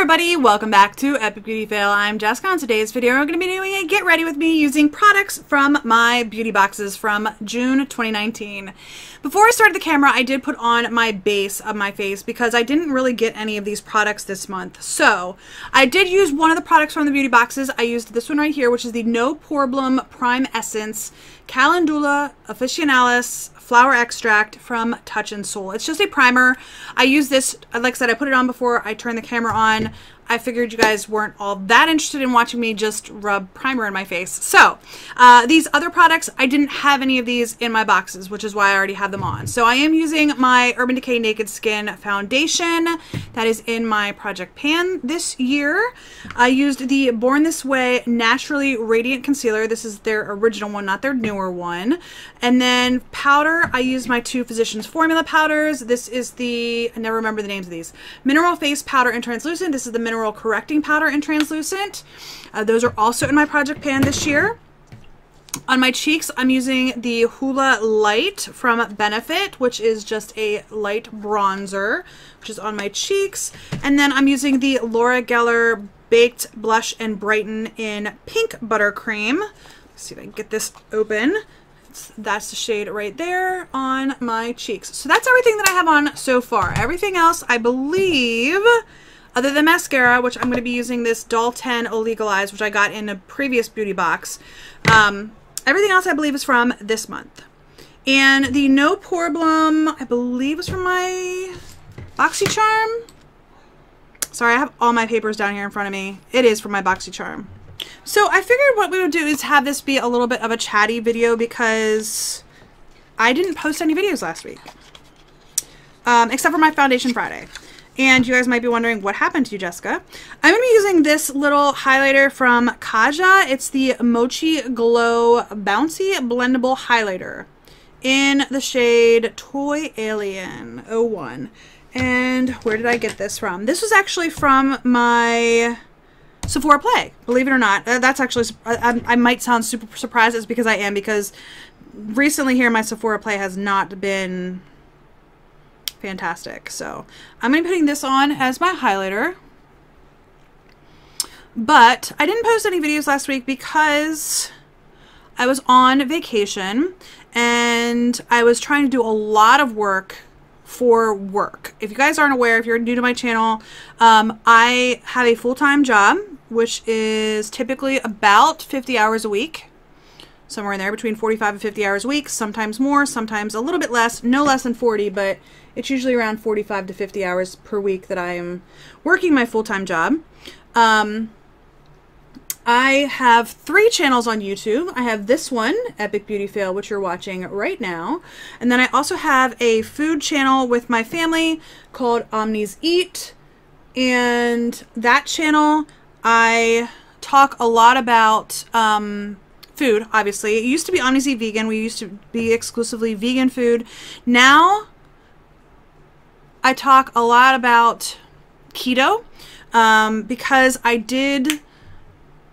everybody, welcome back to Epic Beauty Fail. I'm Jessica. On today's video, I'm going to be doing a get ready with me using products from my beauty boxes from June 2019. Before I started the camera, I did put on my base of my face because I didn't really get any of these products this month. So I did use one of the products from the beauty boxes. I used this one right here, which is the No Poreblem Prime Essence Calendula Officinalis flower extract from Touch in Sol. It's just a primer. I use this, like I said, I put it on before I turn the camera on. I figured you guys weren't all that interested in watching me just rub primer in my face. So uh, these other products, I didn't have any of these in my boxes, which is why I already have them on. So I am using my Urban Decay Naked Skin Foundation that is in my Project Pan this year. I used the Born This Way Naturally Radiant Concealer. This is their original one, not their newer one. And then powder, I used my two Physicians Formula powders. This is the, I never remember the names of these, Mineral Face Powder and Translucent. This is the Mineral Mineral Correcting Powder in Translucent. Uh, those are also in my project pan this year. On my cheeks, I'm using the Hoola Lite from Benefit, which is just a light bronzer, which is on my cheeks. And then I'm using the Laura Geller Baked Blush and Brighten in Pink Buttercream. Let's see if I can get this open. That's the shade right there on my cheeks. So that's everything that I have on so far. Everything else, I believe, other than mascara, which I'm going to be using this Doll 10 Illegal Eyes, which I got in a previous beauty box. Um, everything else I believe is from this month. And the No Poreblem, I believe was from my BoxyCharm. Sorry, I have all my papers down here in front of me. It is from my BoxyCharm. So I figured what we would do is have this be a little bit of a chatty video because I didn't post any videos last week. Um, except for my Foundation Friday. And you guys might be wondering what happened to you, Jessica. I'm going to be using this little highlighter from Kaja. It's the Mochi Glow Bouncy Blendable Highlighter in the shade Toy Alien 01. And where did I get this from? This was actually from my Sephora Play, believe it or not. Uh, that's actually, I, I, might sound super surprised. It's because I am, because recently here my Sephora Play has not been fantastic. So I'm going to be putting this on as my highlighter. But I didn't post any videos last week because I was on vacation and I was trying to do a lot of work for work. If you guys aren't aware, if you're new to my channel, um, I have a full-time job, which is typically about 50 hours a week somewhere in there between 45 and 50 hours a week, sometimes more, sometimes a little bit less, no less than 40, but it's usually around 45 to 50 hours per week that I am working my full-time job. Um, I have three channels on YouTube. I have this one, Epic Beauty Fail, which you're watching right now. And then I also have a food channel with my family called Omnis Eat. And that channel, I talk a lot about um, food, obviously. It used to be Omnis Eat Vegan. We used to be exclusively vegan food. Now, I talk a lot about keto um, because I did,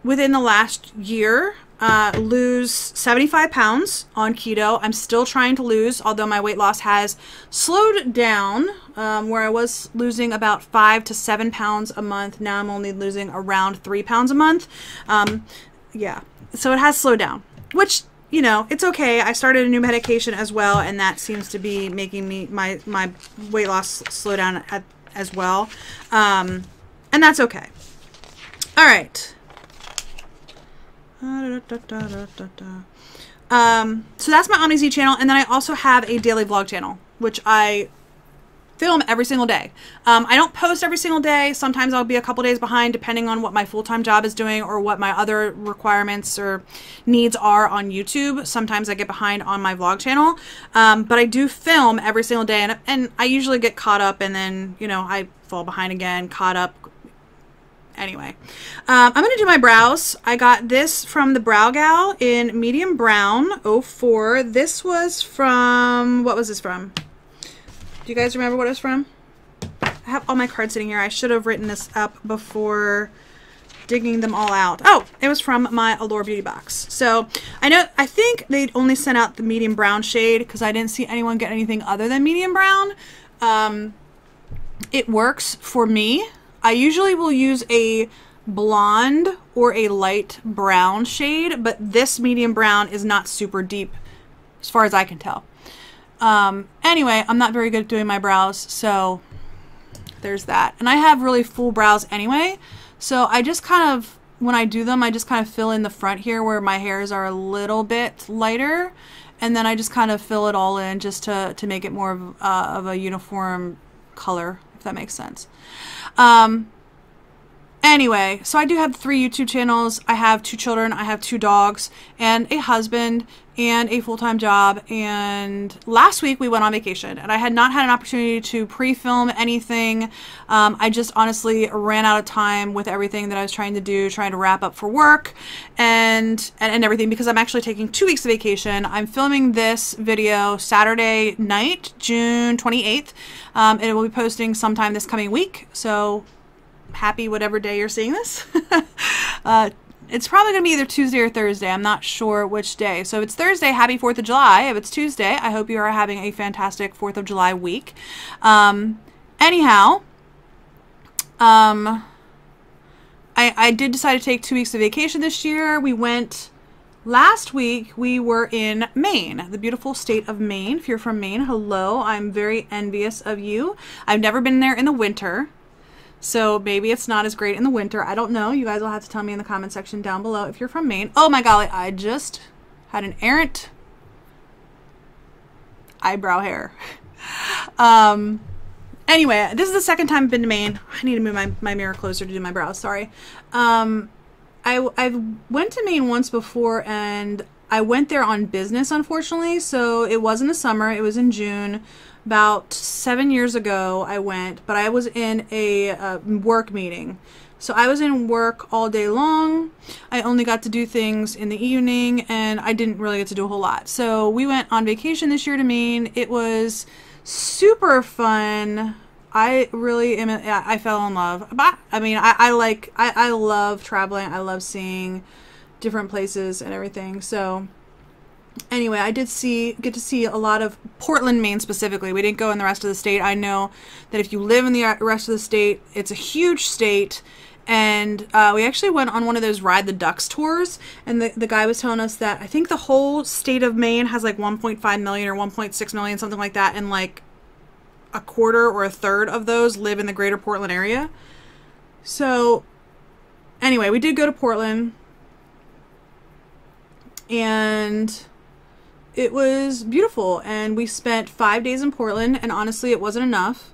within the last year, uh, lose 75 pounds on keto. I'm still trying to lose, although my weight loss has slowed down, um, where I was losing about five to seven pounds a month. Now I'm only losing around three pounds a month. Um, yeah, so it has slowed down, which you know it's okay. I started a new medication as well, and that seems to be making me my my weight loss slow down at, as well, um, and that's okay. All right. Um, so that's my Omnis Eat channel, and then I also have a daily vlog channel, which I film every single day. Um, I don't post every single day. Sometimes I'll be a couple days behind depending on what my full-time job is doing or what my other requirements or needs are on YouTube. Sometimes I get behind on my vlog channel. Um, but I do film every single day and, and I usually get caught up and then, you know, I fall behind again, caught up. Anyway, um, I'm going to do my brows. I got this from the Brow Gal in medium brown 04. This was from, what was this from? Do you guys remember what it's from? I have all my cards sitting here. I should have written this up before digging them all out. Oh, it was from my Allure Beauty box. So I know, I think they only sent out the medium brown shade because I didn't see anyone get anything other than medium brown. Um, it works for me. I usually will use a blonde or a light brown shade, but this medium brown is not super deep as far as I can tell. Um, anyway, I'm not very good at doing my brows, so there's that. And I have really full brows anyway, so I just kind of, when I do them, I just kind of fill in the front here where my hairs are a little bit lighter, and then I just kind of fill it all in just to, to make it more of, uh, of a uniform color, if that makes sense. Um, Anyway, so I do have three YouTube channels. I have two children, I have two dogs, and a husband, and a full time job. And last week we went on vacation, and I had not had an opportunity to pre film anything. Um, I just honestly ran out of time with everything that I was trying to do, trying to wrap up for work and, and, and everything because I'm actually taking two weeks of vacation. I'm filming this video Saturday night, June 28th. Um, and it will be posting sometime this coming week. So happy whatever day you're seeing this. uh, it's probably going to be either Tuesday or Thursday. I'm not sure which day. So if it's Thursday, happy 4th of July. If it's Tuesday, I hope you are having a fantastic 4th of July week. Um, anyhow, um, I, I did decide to take two weeks of vacation this year. We went last week, we were in Maine, the beautiful state of Maine. If you're from Maine, hello. I'm very envious of you. I've never been there in the winter. So maybe it's not as great in the winter. I don't know. You guys will have to tell me in the comment section down below if you're from Maine. Oh my golly, I just had an errant eyebrow hair. um, anyway, this is the second time I've been to Maine. I need to move my, my mirror closer to do my brows. Sorry. Um, I, I went to Maine once before and I went there on business, unfortunately. So it was in the summer. It was in June about seven years ago I went, but I was in a uh, work meeting. So I was in work all day long. I only got to do things in the evening and I didn't really get to do a whole lot. So we went on vacation this year to Maine. It was super fun. I really am, I fell in love. But I mean, I, I like, I, I love traveling. I love seeing different places and everything. So anyway, I did see get to see a lot of Portland, Maine specifically. We didn't go in the rest of the state. I know that if you live in the rest of the state, it's a huge state. And uh, we actually went on one of those ride the ducks tours, and the, the guy was telling us that I think the whole state of Maine has like 1.5 million or 1.6 million, something like that, and like a quarter or a third of those live in the greater Portland area. So, anyway, we did go to Portland, and it was beautiful and we spent five days in Portland and honestly it wasn't enough.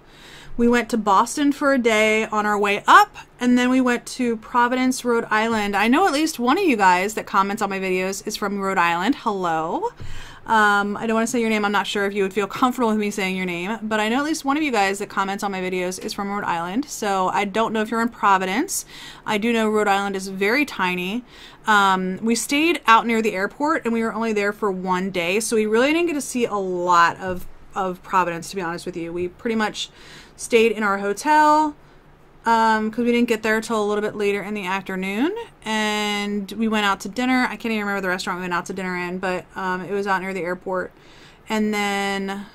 We went to Boston for a day on our way up and then we went to Providence, Rhode Island. I know at least one of you guys that comments on my videos is from Rhode Island. Hello. Um, I don't want to say your name. I'm not sure if you would feel comfortable with me saying your name, but I know at least one of you guys that comments on my videos is from Rhode Island. So I don't know if you're in Providence. I do know Rhode Island is very tiny. Um, we stayed out near the airport and we were only there for one day, so we really didn't get to see a lot of, of Providence, to be honest with you. We pretty much stayed in our hotel um because we didn't get there till a little bit later in the afternoon and we went out to dinner. I can't even remember the restaurant we went out to dinner in but um, it was out near the airport. And then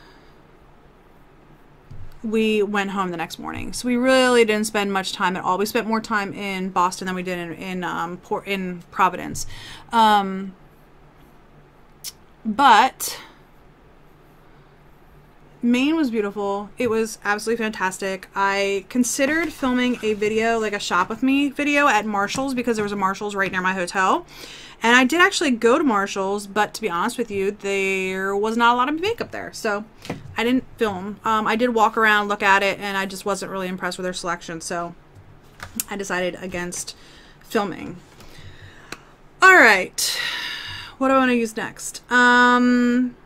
we went home the next morning. So we really didn't spend much time at all. We spent more time in boston than we did in in um, Port, in providence. Um, but Maine was beautiful. It was absolutely fantastic. I considered filming a video, like a shop with me video at Marshall's because there was a Marshall's right near my hotel. And I did actually go to Marshall's, but to be honest with you, there was not a lot of makeup there. So I didn't film. Um, I did walk around, look at it, and I just wasn't really impressed with their selection. So I decided against filming. All right. What do I want to use next? Um,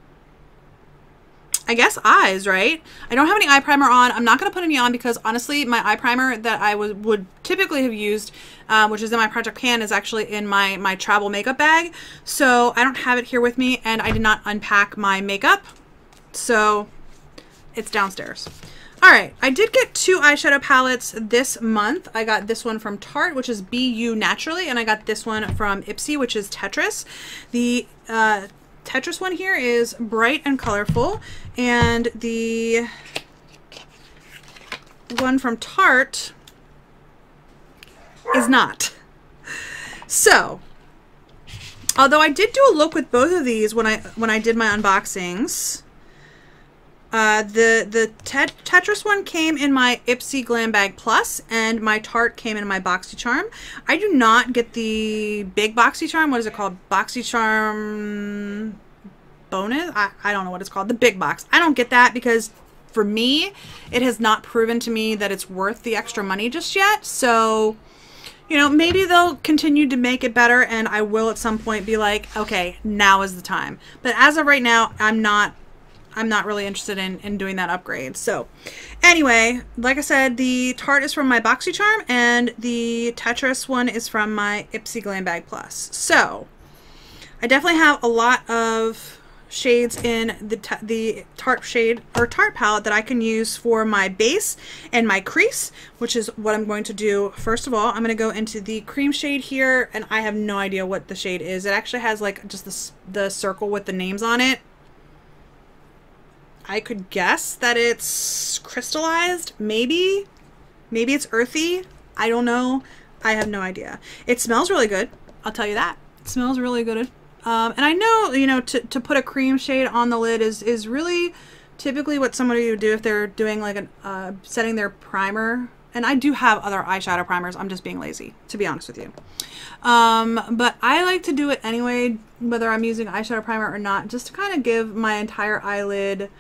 I guess eyes, right? I don't have any eye primer on. I'm not going to put any on because honestly, my eye primer that I would, typically have used, um, which is in my Project Pan, is actually in my, my travel makeup bag. So I don't have it here with me and I did not unpack my makeup. So it's downstairs. All right, I did get two eyeshadow palettes this month. I got this one from Tarte, which is BU Naturally, and I got this one from Ipsy, which is Tetris. The uh, Tetris one here is bright and colorful, and the one from Tarte is not. So, although I did do a look with both of these when I when I did my unboxings, uh, the the tet Tetris one came in my Ipsy Glam Bag Plus, and my Tarte came in my BoxyCharm. I do not get the big BoxyCharm. What is it called? BoxyCharm bonus? I, I don't know what it's called. The big box. I don't get that because for me, it has not proven to me that it's worth the extra money just yet. So, you know, maybe they'll continue to make it better, and I will at some point be like, okay, now is the time. But as of right now, I'm not I'm not really interested in, in doing that upgrade. So anyway, like I said, the Tarte is from my BoxyCharm and the Tetris one is from my Ipsy Glam Bag Plus. So I definitely have a lot of shades in the the Tarte shade or Tarte palette that I can use for my base and my crease, which is what I'm going to do. First of all, I'm going to go into the cream shade here, and I have no idea what the shade is. It actually has like just the, the circle with the names on it. I could guess that it's crystallized, maybe. Maybe it's earthy. I don't know. I have no idea. It smells really good. I'll tell you that. It smells really good. Um, and I know, you know, to, to put a cream shade on the lid is, is really typically what somebody would do if they're doing like an, uh, setting their primer. And I do have other eyeshadow primers. I'm just being lazy, to be honest with you. Um, but I like to do it anyway, whether I'm using eyeshadow primer or not, just to kind of give my entire eyelid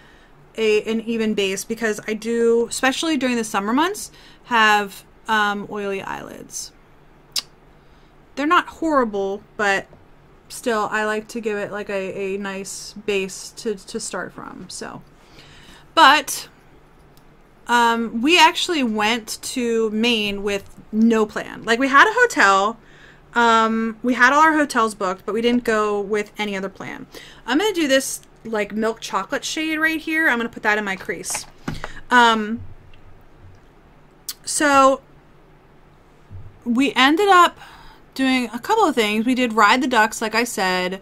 a an even base because I do, especially during the summer months, have um, oily eyelids. They're not horrible, but still, I like to give it like a, a nice base to, to start from. So, but um, we actually went to Maine with no plan. Like we had a hotel. Um, we had all our hotels booked, but we didn't go with any other plan. I'm going to do this like milk chocolate shade right here. I'm going to put that in my crease. Um, so we ended up doing a couple of things. We did ride the ducks, like I said.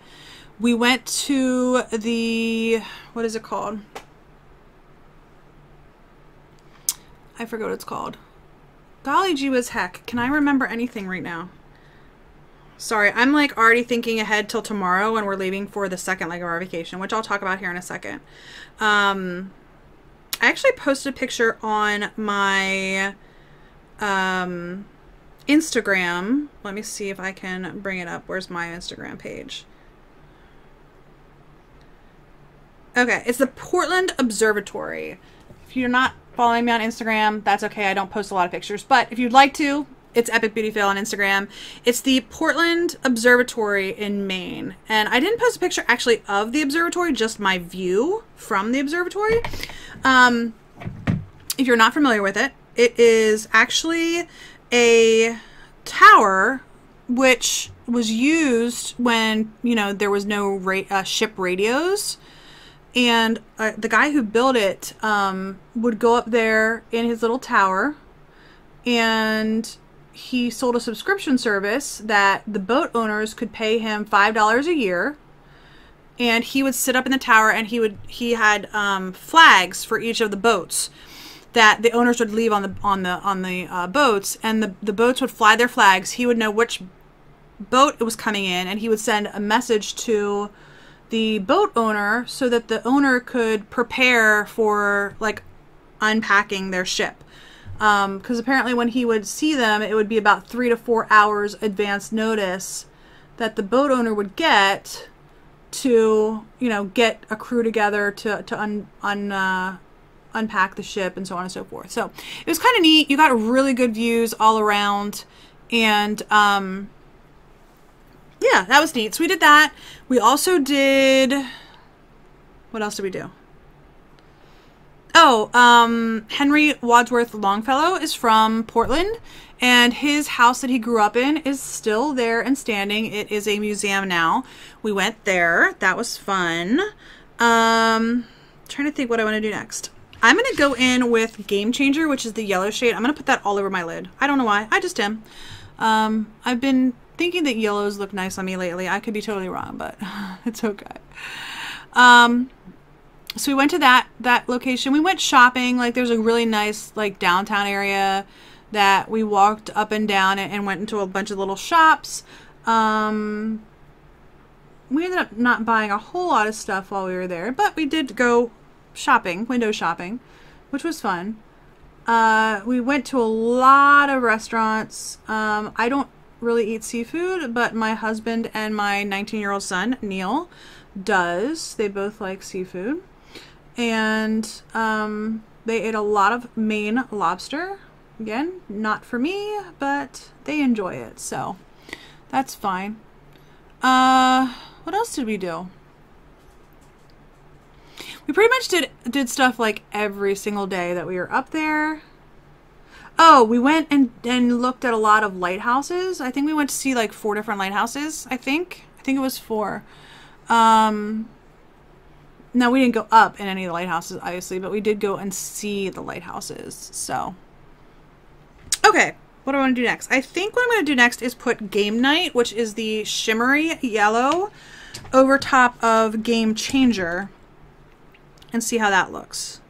We went to the, what is it called? I forgot what it's called. Golly gee was heck. Can I remember anything right now? Sorry, I'm like already thinking ahead till tomorrow when we're leaving for the second leg of our vacation, which I'll talk about here in a second. Um, I actually posted a picture on my um, Instagram. Let me see if I can bring it up. Where's my Instagram page? Okay, it's the Portland Observatory. If you're not following me on Instagram, that's okay. I don't post a lot of pictures, but if you'd like to, it's Epic Beauty Fail on Instagram. It's the Portland Observatory in Maine. And I didn't post a picture actually of the observatory, just my view from the observatory. Um, if you're not familiar with it, it is actually a tower which was used when, you know, there was no ra uh, ship radios. And uh, the guy who built it um, would go up there in his little tower and he sold a subscription service that the boat owners could pay him five dollars a year. And he would sit up in the tower and he would he had um, flags for each of the boats that the owners would leave on the on the on the uh, boats. And the the boats would fly their flags. He would know which boat it was coming in and he would send a message to the boat owner so that the owner could prepare for like unpacking their ship because um, apparently when he would see them, it would be about three to four hours advance notice that the boat owner would get to, you know, get a crew together to to un, un uh, unpack the ship and so on and so forth. So it was kind of neat. You got really good views all around, and um, yeah, that was neat. So we did that. We also did. What else did we do? Oh, um, Henry Wadsworth Longfellow is from Portland, and his house that he grew up in is still there and standing. It is a museum now. We went there. That was fun. Um, trying to think what I want to do next. I'm going to go in with Game Changer, which is the yellow shade. I'm going to put that all over my lid. I don't know why. I just am. Um, I've been thinking that yellows look nice on me lately. I could be totally wrong, but it's okay. Um, so we went to that that location. We went shopping. Like there's a really nice like downtown area that we walked up and down and, and went into a bunch of little shops. Um, we ended up not buying a whole lot of stuff while we were there, but we did go shopping, window shopping, which was fun. Uh, we went to a lot of restaurants. Um, I don't really eat seafood, but my husband and my 19 year old son, Neil, does. They both like seafood. And um, they ate a lot of Maine lobster. Again, not for me, but they enjoy it, so that's fine. Uh, what else did we do? We pretty much did did stuff like every single day that we were up there. Oh, we went and and looked at a lot of lighthouses. I think we went to see like four different lighthouses. I think I think it was four. Um, now we didn't go up in any of the lighthouses, obviously, but we did go and see the lighthouses. So, okay, what do I want to do next? I think what I'm going to do next is put Game Night, which is the shimmery yellow, over top of Game Changer, and see how that looks.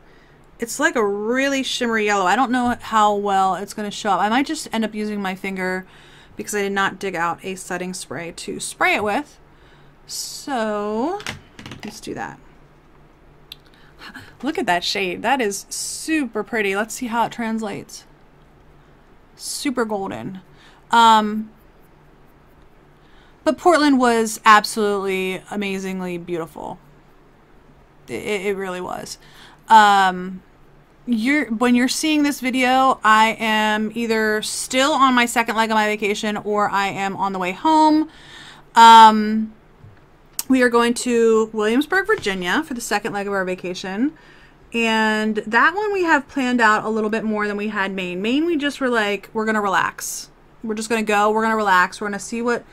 It's like a really shimmery yellow. I don't know how well it's going to show up. I might just end up using my finger because I did not dig out a setting spray to spray it with. So let's do that. Look at that shade. That is super pretty. Let's see how it translates. Super golden. Um, but Portland was absolutely amazingly beautiful. It, it really was. Um, you're when you're seeing this video, I am either still on my second leg of my vacation or I am on the way home. Um, we are going to Williamsburg, Virginia for the second leg of our vacation. And that one we have planned out a little bit more than we had Maine. Maine, we just were like, we're going to relax. We're just going to go. We're going to relax. We're going to see what,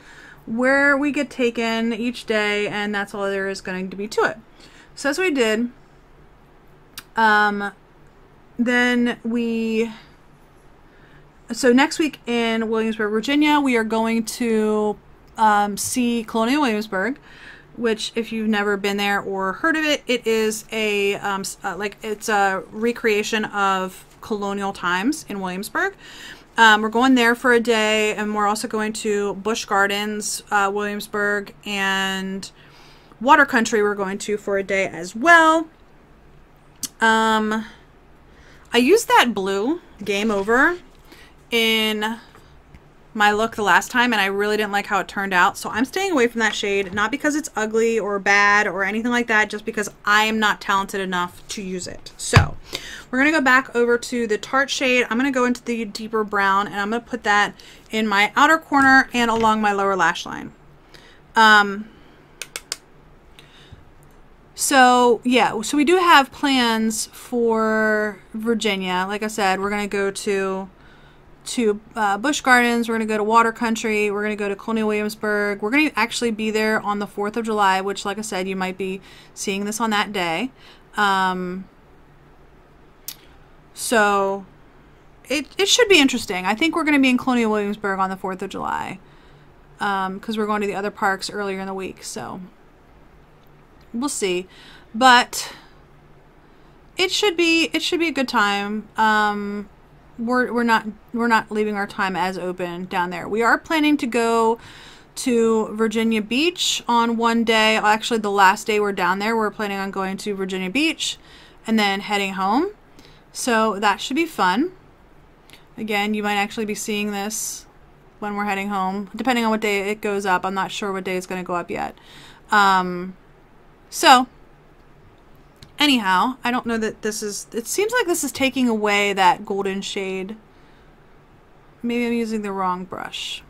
where we get taken each day. And that's all there is going to be to it. So that's what we did. Um, then we, so next week in Williamsburg, Virginia, we are going to um, see Colonial Williamsburg which if you've never been there or heard of it, it is a um, uh, like it's a recreation of colonial times in Williamsburg. Um, we're going there for a day, and we're also going to Busch Gardens, uh, Williamsburg, and Water Country. We're going to for a day as well. Um, I used that blue Game Over in my look the last time and I really didn't like how it turned out. So I'm staying away from that shade, not because it's ugly or bad or anything like that, just because I am not talented enough to use it. So we're going to go back over to the Tarte shade. I'm going to go into the deeper brown and I'm going to put that in my outer corner and along my lower lash line. Um, so yeah, so we do have plans for Virginia. Like I said, we're going to go to to uh, Gardens. We're going to go to Water Country. We're going to go to Colonial Williamsburg. We're going to actually be there on the 4th of July, which, like I said, you might be seeing this on that day. Um, so it, it should be interesting. I think we're going to be in Colonial Williamsburg on the 4th of July because um, we're going to the other parks earlier in the week. So we'll see. But it should be it should be a good time. Um, we're we're not we're not leaving our time as open down there. We are planning to go to Virginia Beach on one day. Actually, the last day we're down there, we're planning on going to Virginia Beach and then heading home. So that should be fun. Again, you might actually be seeing this when we're heading home, depending on what day it goes up. I'm not sure what day it's going to go up yet. Um, so Anyhow, I don't know that this is... It seems like this is taking away that golden shade. Maybe I'm using the wrong brush.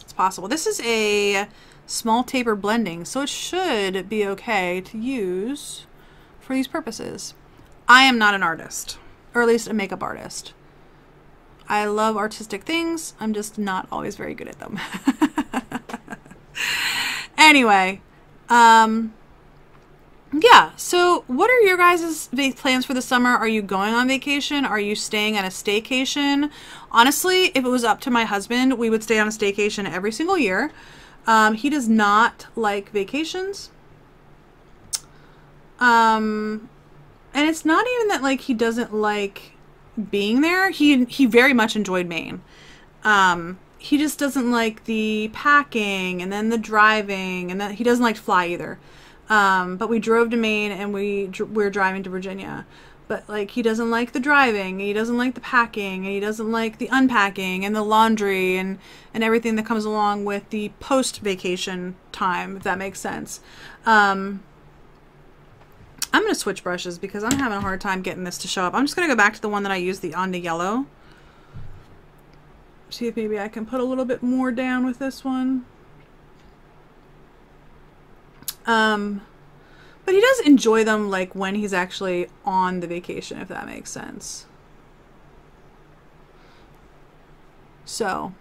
It's possible. This is a small taper blending, so it should be okay to use for these purposes. I am not an artist, or at least a makeup artist. I love artistic things. I'm just not always very good at them. anyway, um, yeah, so what are your guys' plans for the summer? Are you going on vacation? Are you staying at a staycation? Honestly, if it was up to my husband, we would stay on a staycation every single year. Um, he does not like vacations. Um, and it's not even that like he doesn't like being there. He he very much enjoyed Maine. Um, he just doesn't like the packing and then the driving and then he doesn't like to fly either. Um, but we drove to Maine and we we're driving to Virginia. But like he doesn't like the driving, he doesn't like the packing, and he doesn't like the unpacking and the laundry and and everything that comes along with the post vacation time, if that makes sense. Um, I'm gonna switch brushes because I'm having a hard time getting this to show up. I'm just gonna go back to the one that I used, the Onda Yellow. See if maybe I can put a little bit more down with this one. Um, but he does enjoy them like when he's actually on the vacation, if that makes sense. So,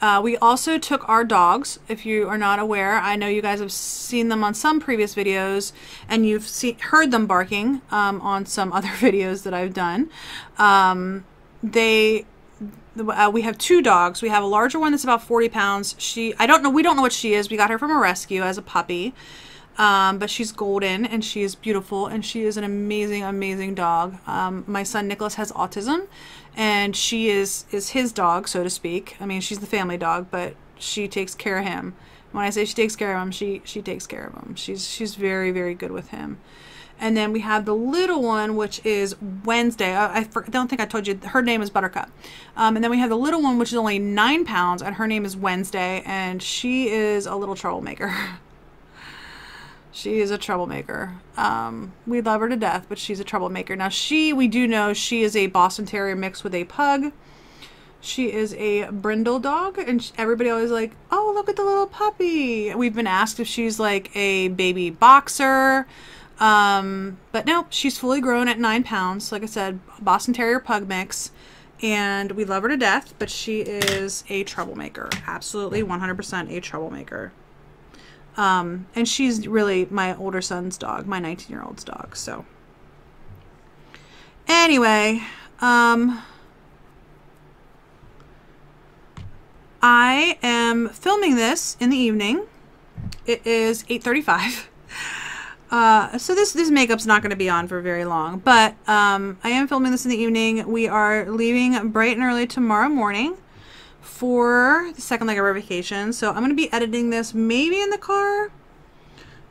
uh, we also took our dogs. If you are not aware, I know you guys have seen them on some previous videos, and you've seen, heard them barking um, on some other videos that I've done. Um, they uh, we have two dogs. We have a larger one that's about 40 pounds. She, I don't know, we don't know what she is. We got her from a rescue as a puppy. Um, but she's golden and she is beautiful and she is an amazing, amazing dog. Um, my son Nicholas has autism and she is, is his dog, so to speak. I mean, she's the family dog, but she takes care of him. When I say she takes care of him, she, she takes care of him. She's, she's very, very good with him. And then we have the little one, which is Wednesday. I, I, don't think I told you, her name is Buttercup. Um, and then we have the little one, which is only nine pounds, and her name is Wednesday, and she is a little troublemaker. she is a troublemaker. Um, we love her to death, but she's a troublemaker. Now, she, we do know she is a Boston Terrier mixed with a pug. She is a brindle dog, and everybody always like, oh, look at the little puppy. We've been asked if she's like a baby boxer. Um, but no, she's fully grown at nine pounds. Like I said, Boston Terrier pug mix. And we love her to death, but she is a troublemaker. Absolutely 100% a troublemaker. Um, and she's really my older son's dog, my 19 year old's dog. So, anyway, um, I am filming this in the evening. It is 8:35. Uh, so this this makeup's not going to be on for very long, but um, I am filming this in the evening. We are leaving bright and early tomorrow morning for the second leg of our vacation. So I'm going to be editing this maybe in the car,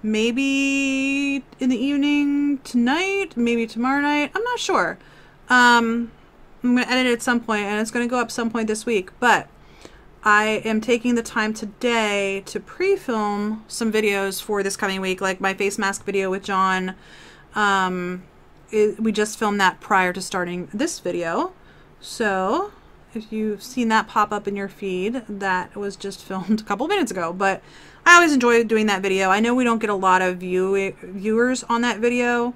maybe in the evening tonight, maybe tomorrow night. I'm not sure. Um, I'm going to edit it at some point, and it's going to go up some point this week. But I am taking the time today to pre-film some videos for this coming week, like my face mask video with John. Um, it, we just filmed that prior to starting this video. So if you've seen that pop up in your feed, that was just filmed a couple minutes ago. But I always enjoy doing that video. I know we don't get a lot of view viewers on that video.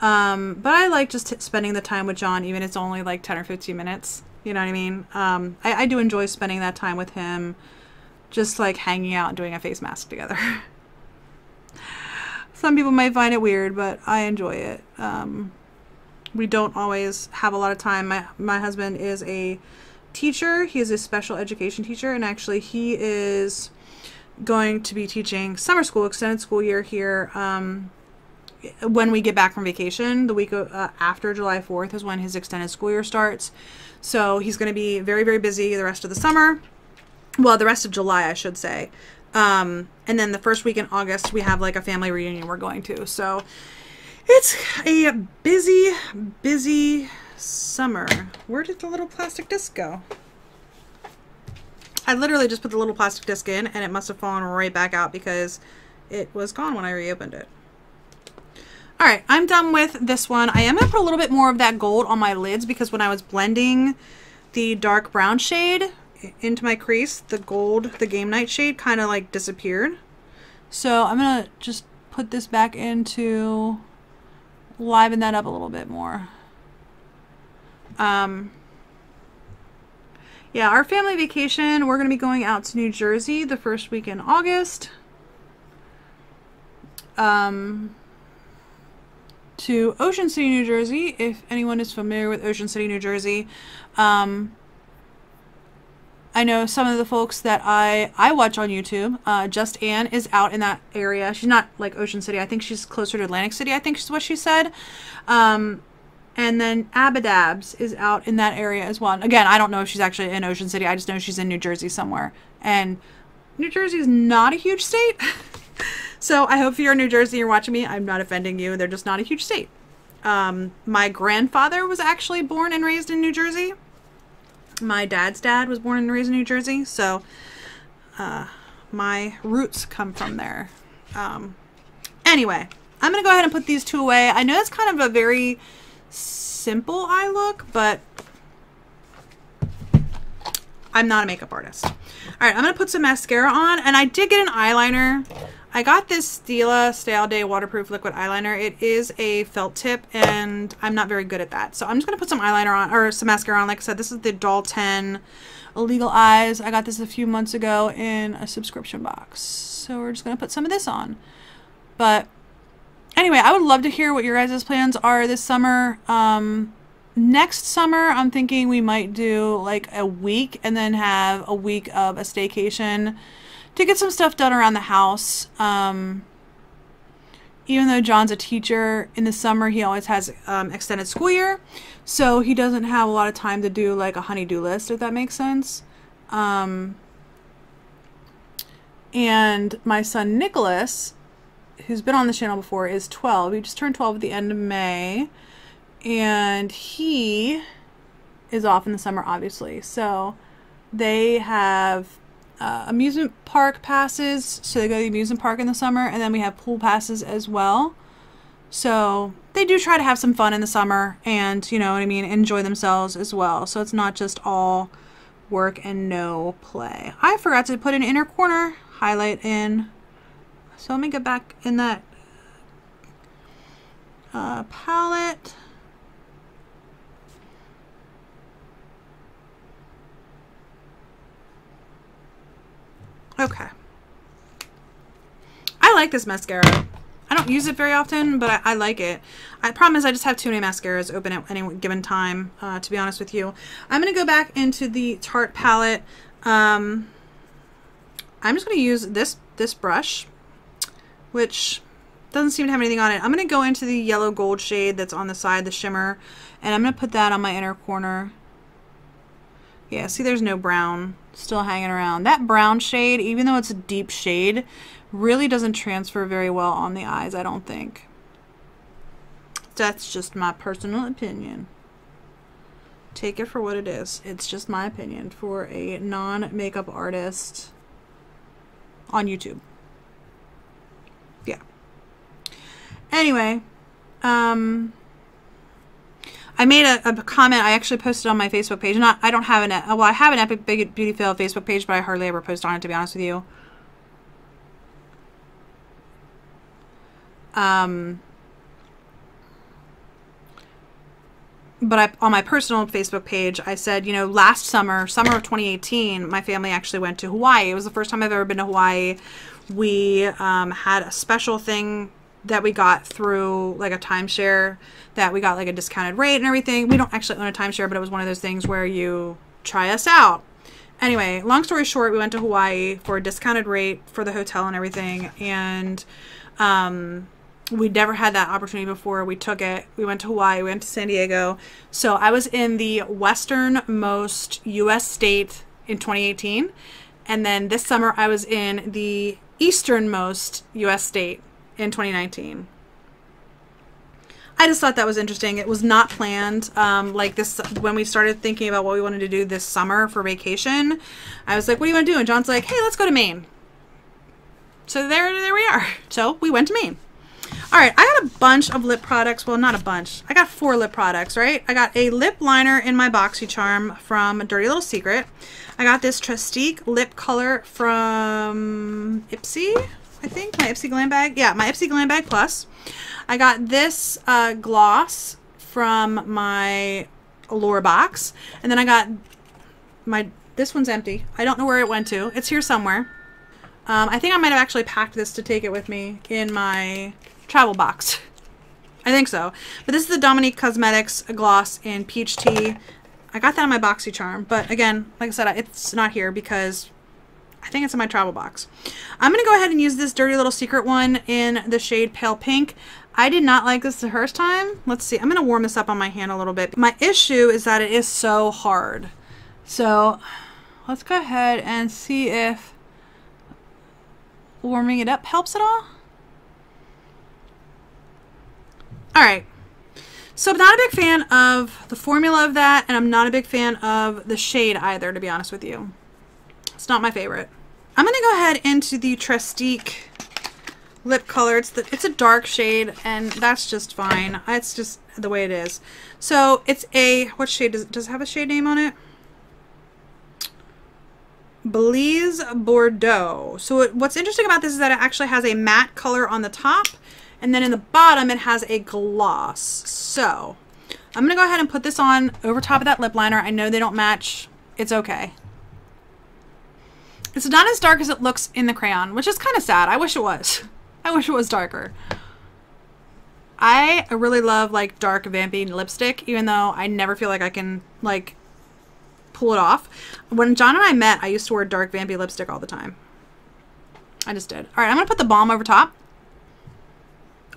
Um, but I like just spending the time with John, even if it's only like 10 or 15 minutes. You know what I mean? Um, I, I do enjoy spending that time with him, just like hanging out and doing a face mask together. Some people might find it weird, but I enjoy it. Um, we don't always have a lot of time. My, my husband is a teacher. He is a special education teacher, and actually he is going to be teaching summer school, extended school year here um, when we get back from vacation. The week uh, after July 4th is when his extended school year starts. So he's going to be very, very busy the rest of the summer. Well, the rest of July, I should say. Um, and then the first week in August, we have like a family reunion we're going to. So it's a busy, busy summer. Where did the little plastic disc go? I literally just put the little plastic disc in and it must have fallen right back out because it was gone when I reopened it. All right, I'm done with this one. I am going to put a little bit more of that gold on my lids because when I was blending the dark brown shade into my crease, the gold, the Game Night shade kind of like disappeared. So I'm going to just put this back in to liven that up a little bit more. Um, yeah, our family vacation, we're going to be going out to New Jersey the first week in August. Um, to Ocean City, New Jersey, if anyone is familiar with Ocean City, New Jersey. Um, I know some of the folks that I, I watch on YouTube. Uh, Just Ann is out in that area. She's not like Ocean City. I think she's closer to Atlantic City, I think is what she said. Um, And then Abadabs is out in that area as well. Again, I don't know if she's actually in Ocean City. I just know she's in New Jersey somewhere. And New Jersey is not a huge state. so I hope if you're in New Jersey you're watching me, I'm not offending you. They're just not a huge state. Um, my grandfather was actually born and raised in New Jersey. My dad's dad was born and raised in New Jersey. So uh, my roots come from there. Um, anyway, I'm going to go ahead and put these two away. I know it's kind of a very simple eye look, but I'm not a makeup artist. All right, I'm going to put some mascara on, and I did get an eyeliner. I got this Stila Stay All Day Waterproof Liquid Eyeliner. It is a felt tip, and I'm not very good at that. So I'm just going to put some eyeliner on, or some mascara on. Like I said, this is the Doll 10 Illegal Eyes. I got this a few months ago in a subscription box. So we're just going to put some of this on. But anyway, I would love to hear what your guys' plans are this summer. Um, next summer, I'm thinking we might do like a week and then have a week of a staycation to get some stuff done around the house. Um, even though John's a teacher in the summer, he always has um, extended school year, so he doesn't have a lot of time to do like a honeydew list, if that makes sense. Um, and my son Nicholas, who's been on the channel before, is 12. He just turned 12 at the end of May, and he is off in the summer, obviously. So they have uh, amusement park passes, so they go to the amusement park in the summer, and then we have pool passes as well. So they do try to have some fun in the summer and, you know what I mean, enjoy themselves as well. So it's not just all work and no play. I forgot to put an inner corner highlight in. So let me get back in that uh, palette. Okay. I like this mascara. I don't use it very often, but I, I like it. I promise I just have too many mascaras open at any given time, uh, to be honest with you. I'm going to go back into the Tarte palette. Um, I'm just going to use this, this brush, which doesn't seem to have anything on it. I'm going to go into the yellow gold shade that's on the side, the shimmer, and I'm going to put that on my inner corner. Yeah, see there's no brown still hanging around. That brown shade, even though it's a deep shade, really doesn't transfer very well on the eyes, I don't think. That's just my personal opinion. Take it for what it is. It's just my opinion for a non-makeup artist on YouTube. Yeah. Anyway, um, I made a, a, comment. I actually posted on my Facebook page. Not, I don't have an. Well, I have an Epic Beauty Fail Facebook page, but I hardly ever post on it. To be honest with you. Um. But I, on my personal Facebook page, I said, you know, last summer, summer of 2018, my family actually went to Hawaii. It was the first time I've ever been to Hawaii. We um, had a special thing that we got through like a timeshare that we got like a discounted rate and everything. We don't actually own a timeshare, but it was one of those things where you try us out. Anyway, long story short, we went to Hawaii for a discounted rate for the hotel and everything. And um, we never had that opportunity before. We took it. We went to Hawaii, we went to San Diego. So I was in the westernmost US state in 2018. And then this summer, I was in the easternmost US state in 2019. I just thought that was interesting. It was not planned. Um, like this, when we started thinking about what we wanted to do this summer for vacation, I was like, "What do you want to do?" And John's like, "Hey, let's go to Maine." So there, there we are. So we went to Maine. All right, I got a bunch of lip products. Well, not a bunch. I got four lip products, right? I got a lip liner in my BoxyCharm from Dirty Little Secret. I got this Trustique lip color from Ipsy. I think, my Ipsy Glam Bag. Yeah, my Ipsy Glam Bag Plus. I got this uh, gloss from my Allure box. And then I got my, this one's empty. I don't know where it went to. It's here somewhere. Um, I think I might have actually packed this to take it with me in my travel box. I think so. But this is the Dominique Cosmetics gloss in Peach Tea. I got that on my BoxyCharm, but again, like I said, it's not here because I think it's in my travel box. I'm going to go ahead and use this Dirty Little Secret one in the shade Pale Pink. I did not like this the first time. Let's see. I'm going to warm this up on my hand a little bit. My issue is that it is so hard. So let's go ahead and see if warming it up helps at all. All right. So I'm not a big fan of the formula of that, and I'm not a big fan of the shade either, to be honest with you. It's not my favorite. I'm going to go ahead into the Trestique lip color. It's, the, it's a dark shade, and that's just fine. It's just the way it is. So it's a, what shade does does it have a shade name on it? Belize Bordeaux. So it, what's interesting about this is that it actually has a matte color on the top, and then in the bottom it has a gloss. So I'm going to go ahead and put this on over top of that lip liner. I know they don't match. It's okay. It's not as dark as it looks in the crayon, which is kind of sad. I wish it was. I wish it was darker. I really love like dark vampy lipstick, even though I never feel like I can like pull it off. When John and I met, I used to wear dark vampy lipstick all the time. I just did. All right, I'm to put the balm over top.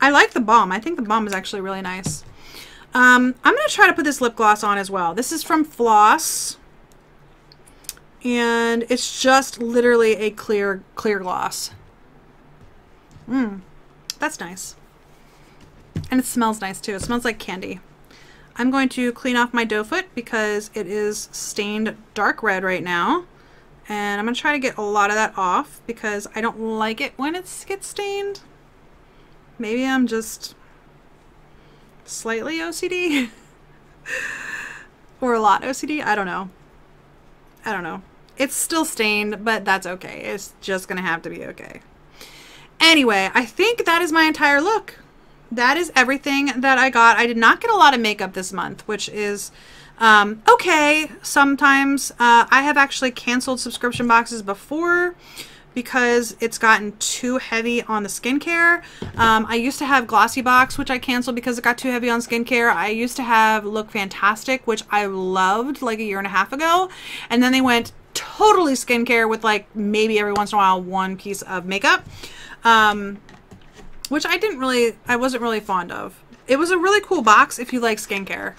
I like the balm. I think the balm is actually really nice. Um, I'm to try to put this lip gloss on as well. This is from Floss. And it's just literally a clear, clear gloss. Mmm, that's nice. And it smells nice too. It smells like candy. I'm going to clean off my doe foot because it is stained dark red right now. And I'm going to try to get a lot of that off because I don't like it when it gets stained. Maybe I'm just slightly OCD. or a lot OCD. I don't know. I don't know. It's still stained, but that's okay. It's just going to have to be okay. Anyway, I think that is my entire look that is everything that I got. I did not get a lot of makeup this month, which is um, okay. Sometimes uh, I have actually canceled subscription boxes before because it's gotten too heavy on the skincare. Um, I used to have Glossy Box, which I canceled because it got too heavy on skincare. I used to have Look Fantastic, which I loved like a year and a half ago. And then they went totally skincare with like maybe every once in a while one piece of makeup. Um, which I didn't really, I wasn't really fond of. It was a really cool box if you like skincare.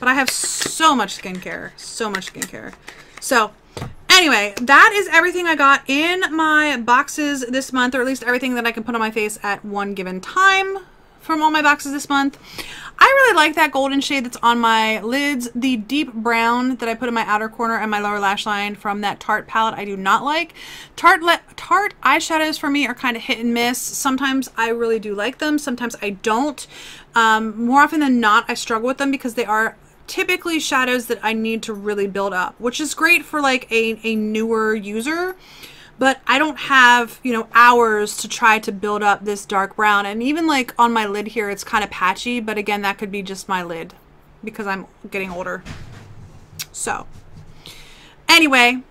But I have so much skincare, so much skincare. So anyway, that is everything I got in my boxes this month, or at least everything that I can put on my face at one given time from all my boxes this month. I really like that golden shade that's on my lids. The deep brown that I put in my outer corner and my lower lash line from that Tarte palette I do not like. Tarte, Tarte eyeshadows for me are kind of hit and miss. Sometimes I really do like them. Sometimes I don't. Um, more often than not, I struggle with them because they are typically shadows that I need to really build up, which is great for like a, a newer user but I don't have, you know, hours to try to build up this dark brown. And even like on my lid here, it's kind of patchy, but again, that could be just my lid because I'm getting older. So anyway,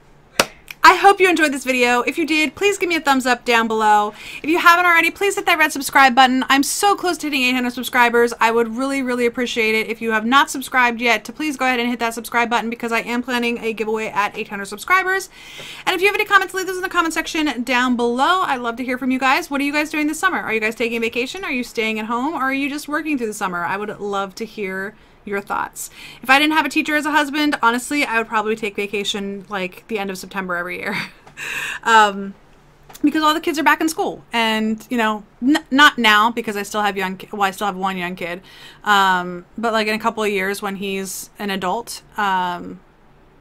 I hope you enjoyed this video. If you did, please give me a thumbs up down below. If you haven't already, please hit that red subscribe button. I'm so close to hitting 800 subscribers. I would really, really appreciate it if you have not subscribed yet to please go ahead and hit that subscribe button because I am planning a giveaway at 800 subscribers. And if you have any comments, leave those in the comment section down below. I'd love to hear from you guys. What are you guys doing this summer? Are you guys taking a vacation? Are you staying at home? Or are you just working through the summer? I would love to hear your thoughts. If I didn't have a teacher as a husband, honestly, I would probably take vacation like the end of September every year. um, because all the kids are back in school and you know not now because i still have young well i still have one young kid um, but like in a couple of years when he's an adult um,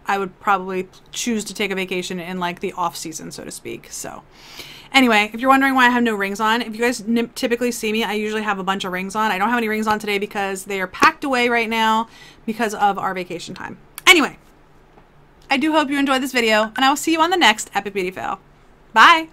i would probably choose to take a vacation in like the off season so to speak so anyway if you're wondering why i have no rings on if you guys typically see me i usually have a bunch of rings on i don't have any rings on today because they are packed away right now because of our vacation time anyway I do hope you enjoyed this video, and I will see you on the next Epic Beauty Fail. Bye!